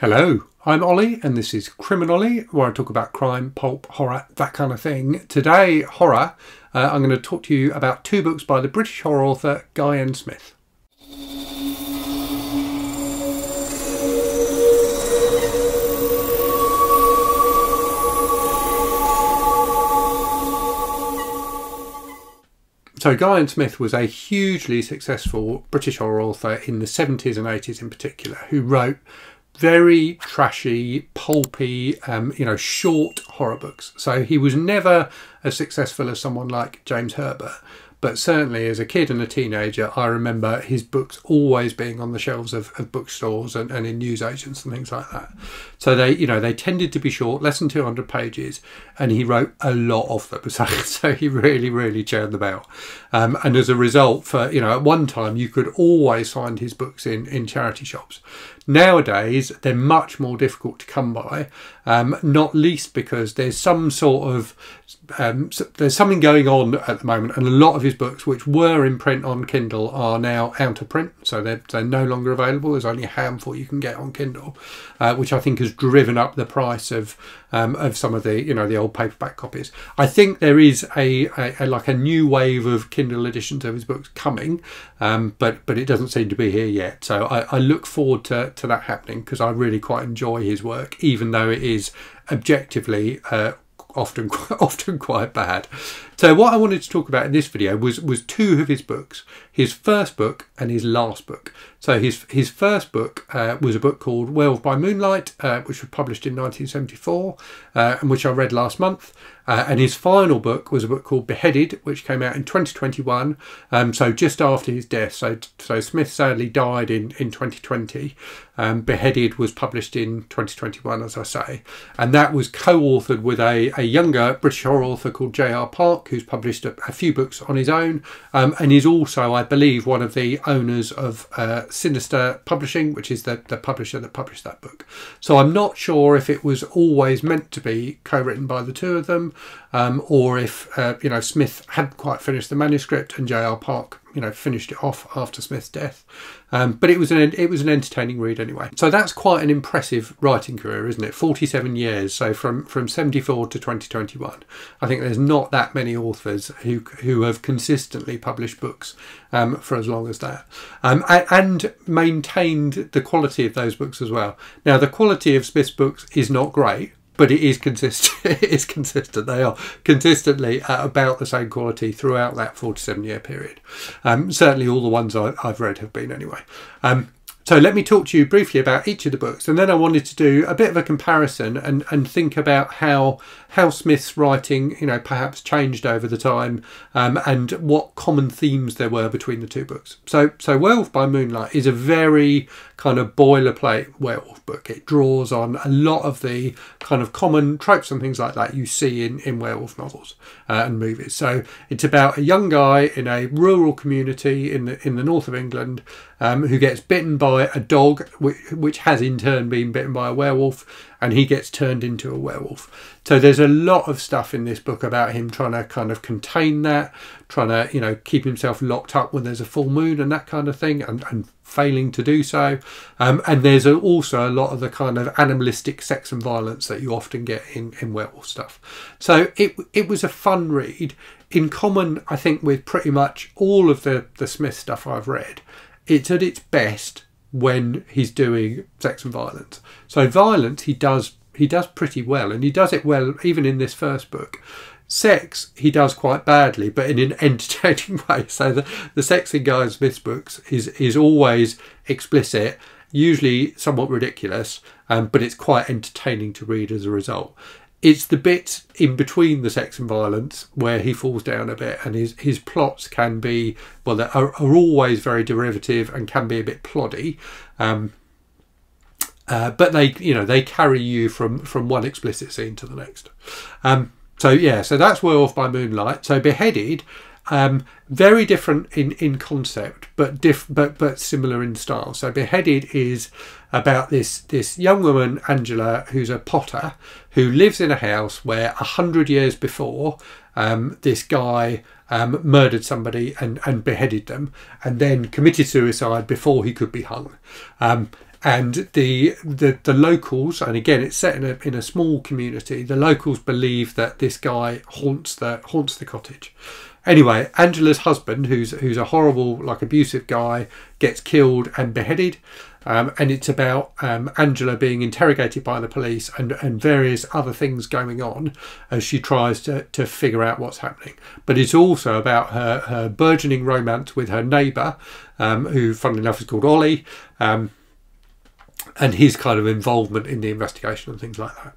Hello, I'm Olly, and this is CriminOlly, where I talk about crime, pulp, horror, that kind of thing. Today, horror, uh, I'm going to talk to you about two books by the British horror author Guy N. Smith. So, Guy N. Smith was a hugely successful British horror author in the 70s and 80s in particular, who wrote very trashy, pulpy, um, you know, short horror books. So he was never as successful as someone like James Herbert, but certainly as a kid and a teenager, I remember his books always being on the shelves of, of bookstores and, and in newsagents and things like that. So they, you know, they tended to be short, less than 200 pages, and he wrote a lot of them. So, so he really, really churned them out. Um, and as a result, for, you know, at one time you could always find his books in, in charity shops. Nowadays, they're much more difficult to come by, um, not least because there's some sort of um, there's something going on at the moment, and a lot of his books, which were in print on Kindle, are now out of print, so they're, they're no longer available. There's only a handful you can get on Kindle, uh, which I think has driven up the price of um, of some of the you know the old paperback copies. I think there is a, a, a like a new wave of Kindle editions of his books coming, um, but but it doesn't seem to be here yet. So I, I look forward to to that happening because I really quite enjoy his work, even though it is objectively uh, often often quite bad. So what I wanted to talk about in this video was was two of his books, his first book and his last book. So his his first book uh, was a book called Werewolf by Moonlight, uh, which was published in 1974, uh, and which I read last month. Uh, and his final book was a book called Beheaded, which came out in 2021, um, so just after his death. So, so Smith sadly died in, in 2020. Um, Beheaded was published in 2021, as I say. And that was co authored with a, a younger British horror author called J.R. Park, who's published a, a, few books on his own, um, and is also, I believe, one of the owners of uh, Sinister Publishing, which is the, the publisher that published that book. So I'm not sure if it was always meant to be co written by the two of them um, or if uh, you know Smith hadn't quite finished the manuscript and J.R. Park you know finished it off after Smith's death. Um, but it was an it was an entertaining read anyway. So that's quite an impressive writing career, isn't it? Forty seven years, so from from seventy four to twenty twenty one. I think there's not that many authors who who have consistently published books um, for as long as that, um, and maintained the quality of those books as well. Now the quality of Smith's books is not great but it is consistent. it is consistent. They are consistently at about the same quality throughout that 47 year period. Um, certainly, all the ones I, have read have been anyway. Um, so let me talk to you briefly about each of the books, and then I wanted to do a bit of a comparison and, and think about how how Smith's writing, you know, perhaps changed over the time, um, and what common themes there were between the two books. So, so Werewolf by Moonlight is a very kind of boilerplate werewolf book. It draws on a lot of the kind of common tropes and things like that you see in in werewolf novels uh, and movies. So it's about a young guy in a rural community in the in the north of England um, who gets bitten by a dog, which, which has in turn been bitten by a werewolf and he gets turned into a werewolf. So there's a lot of stuff in this book about him trying to kind of contain that, trying to, you know, keep himself locked up when there's a full moon and that kind of thing, and, and failing to do so. Um, and there's a, also a lot of the kind of animalistic sex and violence that you often get in, in werewolf stuff. So it, it was a fun read. In common, I think, with pretty much all of the, the Smith stuff I've read, it's at its best when he's doing sex and violence. So violence he does he does pretty well, and he does it well even in this first book. Sex he does quite badly, but in an entertaining way. So the the sex in Guy Smith's books is is always explicit, usually somewhat ridiculous, um, but it's quite entertaining to read as a result it's the bit in between the sex and violence where he falls down a bit and his his plots can be well are, are always very derivative and can be a bit ploddy. Um, uh, but they you know they carry you from from one explicit scene to the next. Um, so yeah so that's werewolf by moonlight. So beheaded um, very different in, in concept, but diff, but but similar in style. So Beheaded is about this this young woman Angela, who's a potter, who lives in a house where a hundred years before um, this guy um, murdered somebody and, and beheaded them, and then committed suicide before he could be hung. Um, and the, the the locals, and again, it's set in a in a small community. The locals believe that this guy haunts the haunts the cottage. Anyway, Angela's husband, who's who's a horrible, like abusive guy, gets killed and beheaded. Um, and it's about um, Angela being interrogated by the police and, and various other things going on as she tries to, to figure out what's happening. But it's also about her, her burgeoning romance with her neighbour, um, who, funnily enough, is called Ollie, um, and his kind of involvement in the investigation and things like that.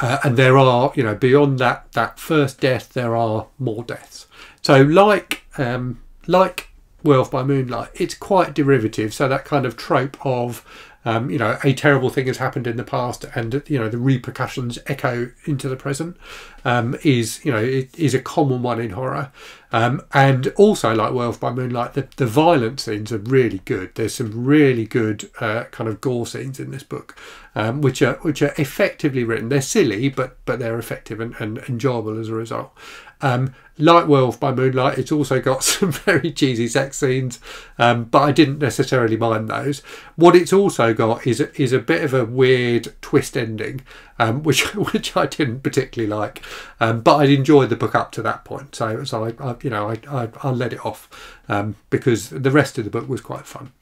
Uh, and there are, you know, beyond that that first death, there are more deaths. So, like um, like Werewolf by Moonlight, it's quite derivative. So that kind of trope of, um, you know, a terrible thing has happened in the past, and you know the repercussions echo into the present, um, is you know it is a common one in horror, um, and also like Werewolf by Moonlight, the the violent scenes are really good. There's some really good uh, kind of gore scenes in this book, um, which are which are effectively written. They're silly, but but they're effective and, and enjoyable as a result. Um, like Werewolf by Moonlight, it's also got some very cheesy sex scenes, um, but I didn't necessarily mind those. What it's also got is is a bit of a weird twist ending, um, which which I didn't particularly like, um, but I'd enjoyed the book up to that point. So so I, I you know I, I I let it off um, because the rest of the book was quite fun.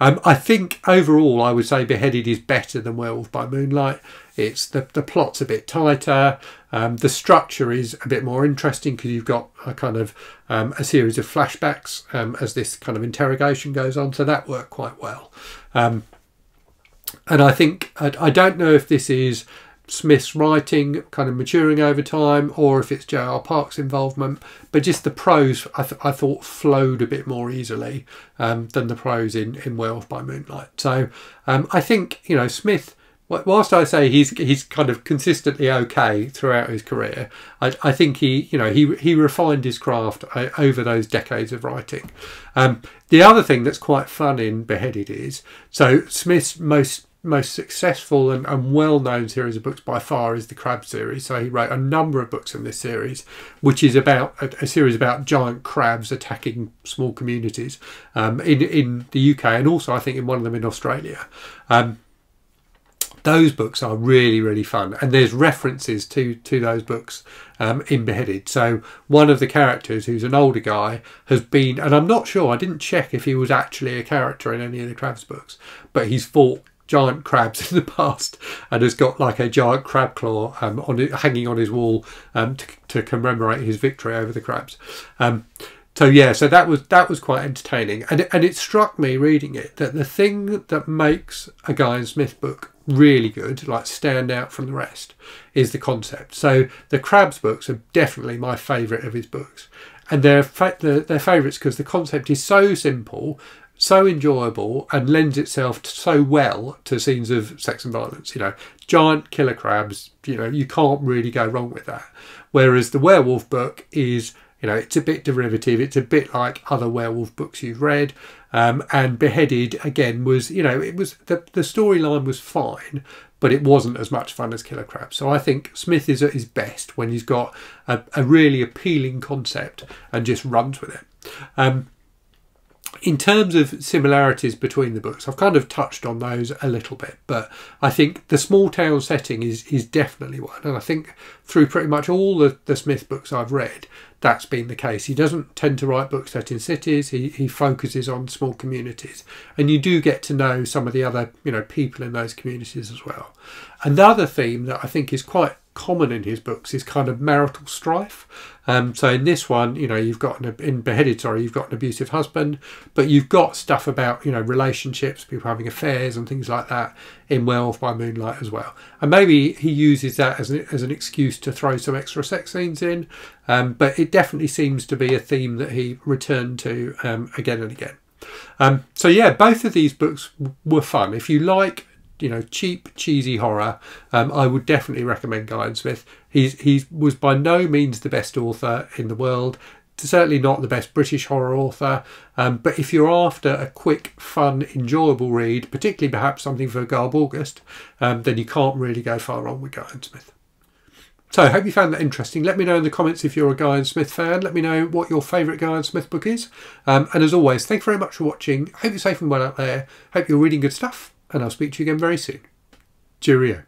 Um, I think overall I would say Beheaded is better than Werewolf by Moonlight. It's the the plot's a bit tighter. Um, the structure is a bit more interesting because you've got a kind of um, a series of flashbacks um, as this kind of interrogation goes on, so that worked quite well. Um, and I think I, I, don't know if this is Smith's writing kind of maturing over time or if it's J.R. Park's involvement, but just the prose I, th I thought flowed a bit more easily um, than the prose in in Werewolf by Moonlight. So um, I think you know Smith whilst I say he's he's kind of consistently okay throughout his career, I, I think he you know he he refined his craft uh, over those decades of writing. Um, the other thing that's quite fun in Beheaded is so Smith's most most successful and, and well known series of books by far is the Crab series. So he wrote a number of books in this series, which is about a, a series about giant crabs attacking small communities um, in in the UK and also I think in one of them in Australia. Um, those books are really really fun and there's references to to those books um, in beheaded so one of the characters who's an older guy has been and i'm not sure i didn't check if he was actually a character in any of the crabs books but he's fought giant crabs in the past and has got like a giant crab claw um, on it, hanging on his wall um, to, to, commemorate his victory over the crabs. Um, so yeah, so that was that was quite entertaining, and and it struck me reading it that the thing that makes a Guy Smith book really good, like stand out from the rest, is the concept. So the Crabs books are definitely my favourite of his books, and they're fa- they're, they're favourites because the concept is so simple, so enjoyable, and lends itself so well to scenes of sex and violence. You know, giant killer crabs. You know, you can't really go wrong with that. Whereas the werewolf book is you know, it's a bit derivative. It's a bit like other werewolf books you've read. Um, and Beheaded again was, you know, it was the the storyline was fine, but it wasn't as much fun as Killer Crab. So I think Smith is at his best when he's got a, a really appealing concept and just runs with it. Um, in terms of similarities between the books, I've kind of touched on those a little bit, but I think the small town setting is is definitely one. And I think through pretty much all the, the Smith books I've read, that's been the case. He doesn't tend to write books set in cities. He, he focuses on small communities. And you do get to know some of the other, you know, people in those communities as well. Another theme that I think is quite common in his books is kind of marital strife. Um, so in this one, you know, you've got an, in Beheaded, sorry, you've got an abusive husband, but you've got stuff about, you know, relationships, people having affairs and things like that in Werewolf by Moonlight as well. And maybe he uses that as an, as an excuse to throw some extra sex scenes in, um, but it definitely seems to be a theme that he returned to um, again and again. Um, so yeah, both of these books were fun. If you like you know cheap cheesy horror um, i would definitely recommend Guy N. Smith he's he was by no means the best author in the world certainly not the best british horror author um, but if you're after a quick fun enjoyable read particularly perhaps something for garb august um, then you can't really go far wrong with Guy N. Smith so I hope you found that interesting. Let me know in the comments if you're a Guy N. Smith fan. Let me know what your favourite Guy N. Smith book is. Um, and as always, thank you very much for watching. Hope you're safe and well out there. Hope you're reading good stuff and I'll speak to you again very soon. Cheerio.